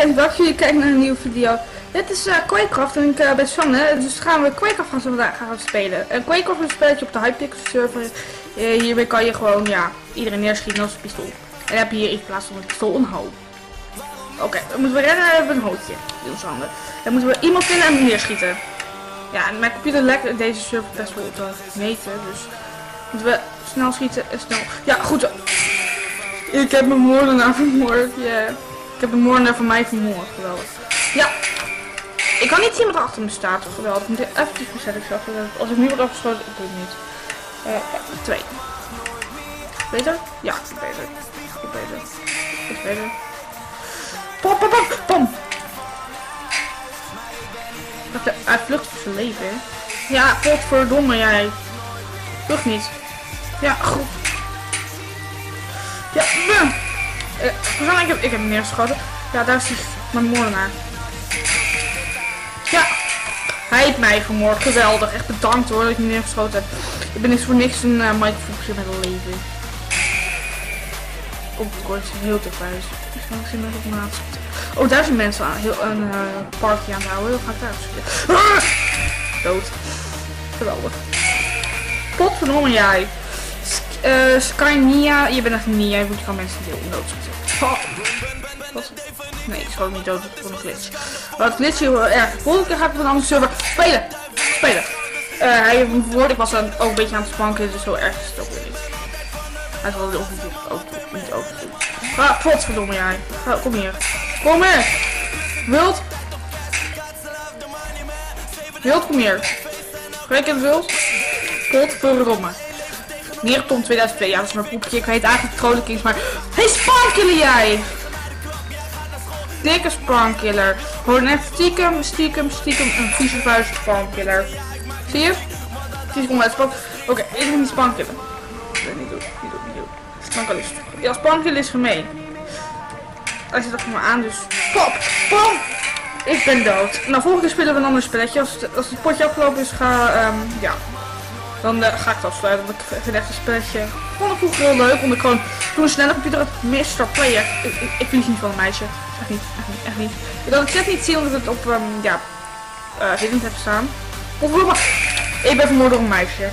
En dat jullie kijken naar een nieuwe video. Dit is uh, Quakecraft en ik uh, ben Sanne, dus gaan we Quakecraft gaan, vandaag gaan spelen. En Quakecraft is een spelletje op de Hypixel server. Uh, hiermee kan je gewoon, ja, iedereen neerschieten als een pistool. En dan heb je hier in plaats van een pistool een hou. Oké, dan moeten we rennen en hebben we een hootje. Heel Sanne. Dan moeten we iemand vinden en neerschieten. Ja, en mijn computer lekt deze server best wel te meten, dus moeten we snel schieten en snel... Ja, goed. Ik heb mijn moordenaar vermoord, ja. Yeah. Ik heb een moordenaar van mij vermoord, geweldig. Ja. Ik kan niet zien wat er achter me staat, geweldig. Ik moet even ik zelf. Als ik nu word afgesloten, ik weet het niet. Uh, twee. Beter? Ja, beter. Goed beter. Goed beter. Pom, pom, pom, pom. Hij vlucht voor zijn leven? Ja, godverdomme jij. Vlucht niet. Ja, goed. Ja, bum. Ik heb, ik hem neergeschoten. Ja, daar is die, mijn moordenaar. Ja, hij heeft mij vermoord. Geweldig. Echt bedankt hoor dat ik hem neergeschoten heb. Ik ben niks voor niks een uh, microfoon met een leven. Oh, kort heel dichtbij. Dus ik ga op Oh, daar zijn mensen aan. Heel een uh, party aan het houden. Dan ga ik daar zitten. Ah! Dood. Geweldig. Potverdomme jij. Uh, Sky Nia, je bent echt Nia, je moet gewoon mensen doodschieten. Oh. Wat? Nee, ik schoot niet dood voor een glitch. Wat glitch heel erg. Volgende keer ga ik op een server spelen. Spelen. Uh, hij heeft me verwoord, ik was dan ook een beetje aan het spanken, dus zo erg is het ook weer niet. Hij zal het ook niet, ook, niet ook doen. Ah, potverdomme jij. Ga, kom hier. Kom hier. Wild. Wild, kom hier. Gelijk in wild. Potverdomme. Neerton 2002. Ja, dat is mijn poepje. Ik heet eigenlijk Trolle Kings, maar... Hey, Spaankiller jij! Dikke Spaankiller. Hoor net stiekem, stiekem, stiekem een vieze vuist Spaankiller. Zie je? Vieze kom uit Oké, okay, ik ben niet Spaankiller. Nee, niet doen, niet doen, niet doen. Spaankiller is... Ja, Spaankiller is gemeen. Hij zit achter me aan, dus... Pop! Pop! Ik ben dood. Nou, volgende keer spelen we een ander spelletje. Als het, als het potje afgelopen is, ga... Um, ja, dan uh, ga ik het afsluiten. Want ik vind echt een spelletje. Vond ik heel leuk. Omdat ik gewoon toen een snelle computer had Mr. Player. Ik, ik, ik verlies niet van een meisje. Echt niet, echt niet, echt niet. Ik kan het net niet zien omdat het op, um, ja, uh, hidden heb staan. Of ik ben vermoord door een meisje.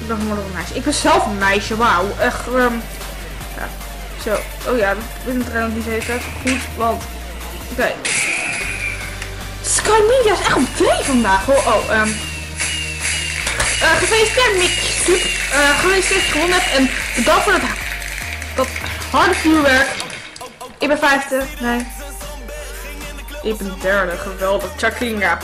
Ik ben vermoord door een meisje. Ik ben zelf een meisje, wauw. Echt, um, ja. Zo, oh ja, dat is het trouwens niet heet. Goed, want, oké. Okay. Sky Media is echt op 3 vandaag hoor. Oh, um, gefeliciteerd Mick. Uh, gefeliciteerd gewonnen hebt. En bedankt voor dat, dat harde vuurwerk. Ik ben vijfde. Nee. Ik ben derde. Geweldig. Chakinga.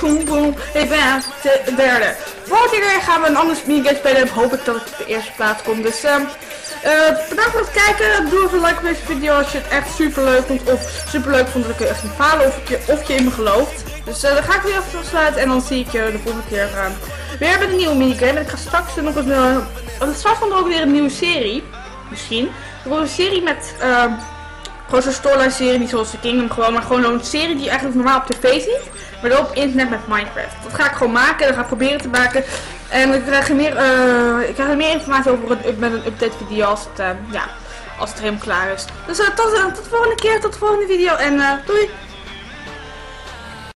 Boom, boom. Ik ben de derde. Volgende keer gaan we een ander minigame spelen. En hoop ik dat ik op de eerste plaats kom. Dus uh, bedankt voor het kijken. Doe even een like op deze video als je het echt super leuk vond. Of super leuk vond dat ik echt een falen of of je in me gelooft. Dus uh, dan ga ik weer even afsluiten en dan zie ik je de volgende keer uh, weer met een nieuwe minigame. En ik ga straks nog eens een... Uh, straks komt er ook weer een nieuwe serie. Misschien. Er wordt een serie met... Uh, gewoon zo'n storyline serie, niet zoals de Kingdom gewoon. Maar gewoon een serie die je eigenlijk normaal op tv ziet. Maar dan op internet met Minecraft. Dat ga ik gewoon maken. Dat ga ik proberen te maken. En ik krijg er meer, ik krijg er meer informatie over het, met een update video als het, ja, als het helemaal klaar is. Dus tot, tot de volgende keer, tot de volgende video en doei!